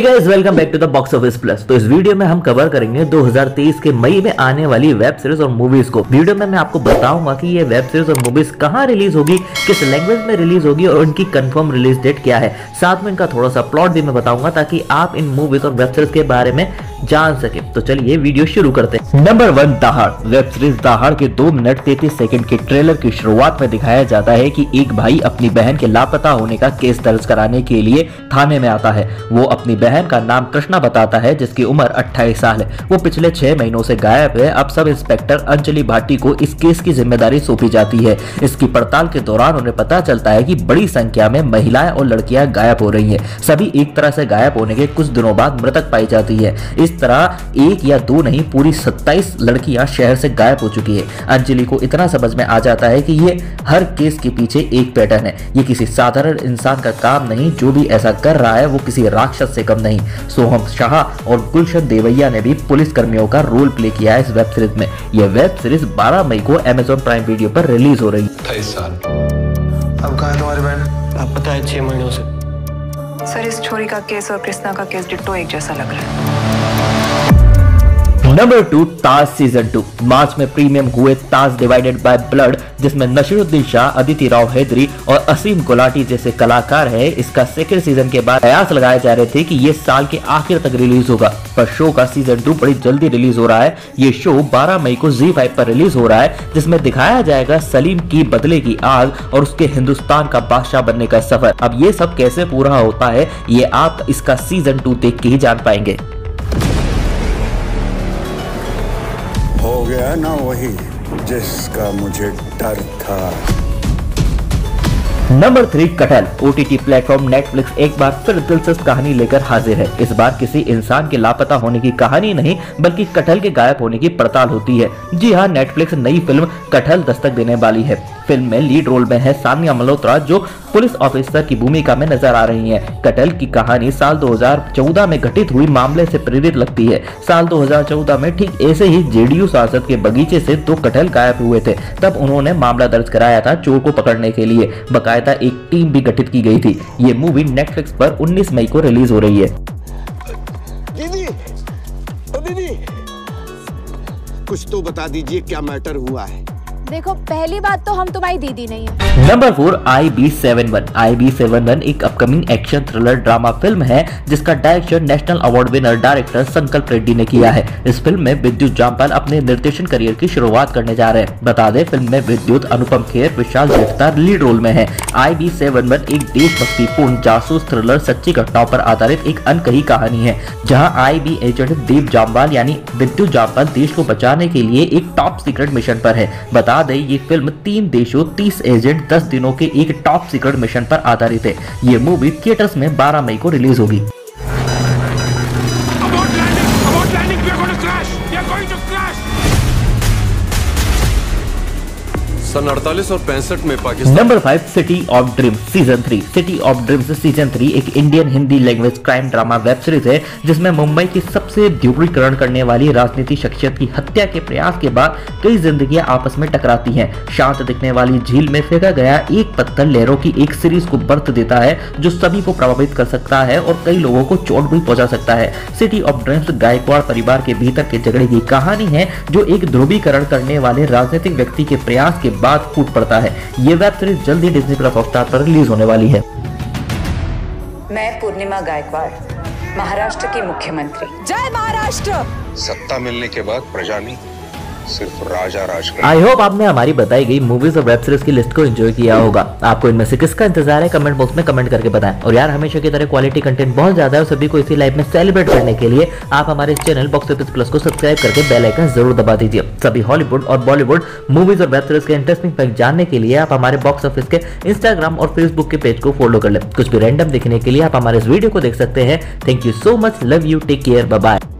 Guys welcome back to the box office plus तो इस video में हम कवर करेंगे 2023 के मई में आने वाली वेब सीरीज़ और मूवीज़ को। वीडियो में मैं आपको बताऊँगा कि ये वेब सीरीज़ और मूवीज़ कहाँ रिलीज़ होगी, किस लैंग्वेज में रिलीज़ होगी और उनकी कंफर्म रिलीज़ डेट क्या है। साथ में इनका थोड़ा सा प्लॉट भी मैं बताऊँगा ताकि आप इन मूवीज़ और वेब सीरीज़ के बारे में जान सके। तो चलिए वीडियो शुरू करते हैं। Number one Dahaad. Web series Dahaad के दो मिनट तैतीस सेकंड के ट्रेलर की शुरुआत में दिखाया जाता है कि एक भाई अपनी बहन के लापता होने का केस दर्ज कराने के लिए थाने में आता है। वो अपनी बहन का नाम कृष्णा बताता है, जिसकी उम्र 28 साल है। वो पिछले छह महीनों से गायब है। अब सब इंस्पेक्टर अंजलि भाटी को इस केस की ज़िम्मेदारी सौंपी जाती है। इसकी पड़ताल के दौरान उन्हें पता चलता है की बड़ी संख्या में महिलाएँ और लड़कियाँ गायब हो रही है। सभी एक तरह से गायब होने के कुछ दिनों बाद मृतक पाई जाती है। इस इस तरह एक या दो नहीं पूरी 27 लड़कियाँ शहर से गायब हो चुकी है। अंजलि को इतना समझ में आ जाता है कि ये हर केस के पीछे एक पैटर्न है। ये किसी साधारण इंसान का काम नहीं जो भी ऐसा कर रहा है वो किसी राक्षस से कम नहीं। सोहम शाह और गुलशन देवैया ने भी पुलिस कर्मियों का रोल प्ले किया है इस वेब सीरीज़ में। यह वेब सीरीज़ 12 मई को अमेजोन प्राइम वीडियो पर रिलीज़ हो रही है। साल। अब कहा तुम्हारी बहन? आप पता है छह महीनों से। सर इस छोरी का केस और कृष्णा का केस डिट्टो एक जैसा लग रहा है। Number two Taj season two मार्च में प्रीमियम हुए ताज डिवाइडेड बाय ब्लड जिसमें नशीरुद्दीन शाह, अदिति राव हैदरी और असीम गुलाटी जैसे कलाकार है। इसका सेकेंड सीज़न के बाद प्रयास लगाए जा रहे थे कि ये साल के आखिर तक रिलीज़ होगा। पर शो का सीज़न टू बड़ी जल्दी रिलीज़ हो रहा है। ये शो 12 मई को जी फाइव पर रिलीज़ हो रहा है, जिसमें दिखाया जाएगा सलीम की बदले की आग और उसके हिंदुस्तान का बादशाह बनने का सफ़र। अब ये सब कैसे पूरा होता है, ये आप इसका सीज़न टू देख के ही जान पाएँगे। गया ना वही, जिसका मुझे डर था। नंबर थ्री कटल ओ टी प्लेटफॉर्म नेटफ्लिक्स एक बार फिर दिलचस्प कहानी लेकर हाजिर है। इस बार किसी इंसान के लापता होने की कहानी नहीं, बल्कि कटहल के गायब होने की पड़ताल होती है। जी हाँ नेटफ्लिक्स नई फ़िल्म कटहल दस्तक देने वाली है। फ़िल्म में लीड रोल में है सानिया मल्होत्रा, जो पुलिस ऑफिसर की भूमिका में नज़र आ रही हैं। कटल की कहानी साल 2014 में घटित हुई, मामले से प्रेरित लगती है। साल 2014 में ठीक ऐसे ही जेडीयू सांसद के बगीचे से दो कटल गायब हुए थे। तब उन्होंने मामला दर्ज कराया था चोर को पकड़ने के लिए। बकायदा एक टीम भी गठित की गई थी। ये मूवी नेटफ्लिक्स पर उन्नीस मई को रिलीज़ हो रही है। दीदी दीदी, कुछ तो बता दीजिए, क्या मैटर हुआ है? देखो, पहली बात तो हम तुम्हारी दीदी नहीं है। Number four I B seven one I B seven one एक upcoming action thriller drama film है, जिसका direction national award winner director Sankalp Reddy ने किया है। इस फ़िल्म में विद्युत जामपाल अपने निर्देशन करियर की शुरुआत करने जा रहे हैं। बता दें फ़िल्म में विद्युत, अनुपम खेर, विशाल गिरफ़्तार लीड रोल में है। आई बी सेवन वन एक देशभक्ति पूर्ण जासूस थ्रिलर सच्ची घटनाओं पर आधारित एक अनकही कहानी है, जहाँ I B agent Deep Jamwal यानी विद्युत जामपाल देश को बचाने के लिए एक टॉप सीक्रेट मिशन पर है। बता बता दें ये फ़िल्म तीन देशों, तीस एजेंट, दस दिनों के एक टॉप सीक्रेट मिशन पर आधारित है। ये मूवी थिएटर्स में 12 मई को रिलीज़ होगी। सन अड़तालीस और पैंसठ में Pakistan number five city of dream season three city of dreams season three एक Indian Hindi language crime drama web series है, जिसमें मुंबई की सबसे ध्रुवीकरण करने वाली राजनीति शख्सियत की हत्या के प्रयास के बाद कई जिंदगियाँ आपस में टकराती हैं। शांत दिखने वाली झील में फेंका गया एक पत्थर लहरों की एक सीरीज़ को बर्थ देता है, जो सभी को प्रभावित कर सकता है और कई लोगों को चोट भी पहुँचा सकता है। सिटी ऑफ़ ड्रीम्स गायकवाड़ परिवार के भीतर के झगड़े की कहानी है, जो एक ध्रुवीकरण करने वाले राजनीतिक व्यक्ति के प्रयास के बाद फूट पड़ता है। ये वेब सीरीज़ जल्दी डिजनी प्लस हॉटस्टार पर रिलीज़ होने वाली है। मैं पूर्णिमा गायकवाड़ महाराष्ट्र की मुख्यमंत्री। जय महाराष्ट्र! सत्ता मिलने के बाद प्रजा नहीं। सिर्फ़ राजा राज आई होप आपने हमारी बताई गई मूवीज़ और वेब सीरीज़ की लिस्ट को एंजॉय किया होगा। आपको इनमें से किसका इंतज़ार है कमेंट बॉक्स में कमेंट करके बताएँ। और यार, हमेशा की तरह क्वालिटी कंटेंट बहुत ज़्यादा है सभी को इसी लाइफ में सेलिब्रेट करने के लिए आप हमारे चैनल बॉक्स ऑफ़िस प्लस को सब्सक्राइब करके बेल आइकन ज़रूर दबा दीजिए। सभी हॉलीवुड और बॉलीवुड मूवीज़ और वेब सीरीज़ के इंटरेस्टिंग फैक्ट जानने के लिए आप हमारे बॉक्स ऑफ़िस के इंस्टाग्राम और फेसबुक के पेज को फॉलो कर ले। कुछ भी रैंडम देखने के लिए आप हमारे इस वीडियो को देख सकते हैं। Thank you so much love you take care bye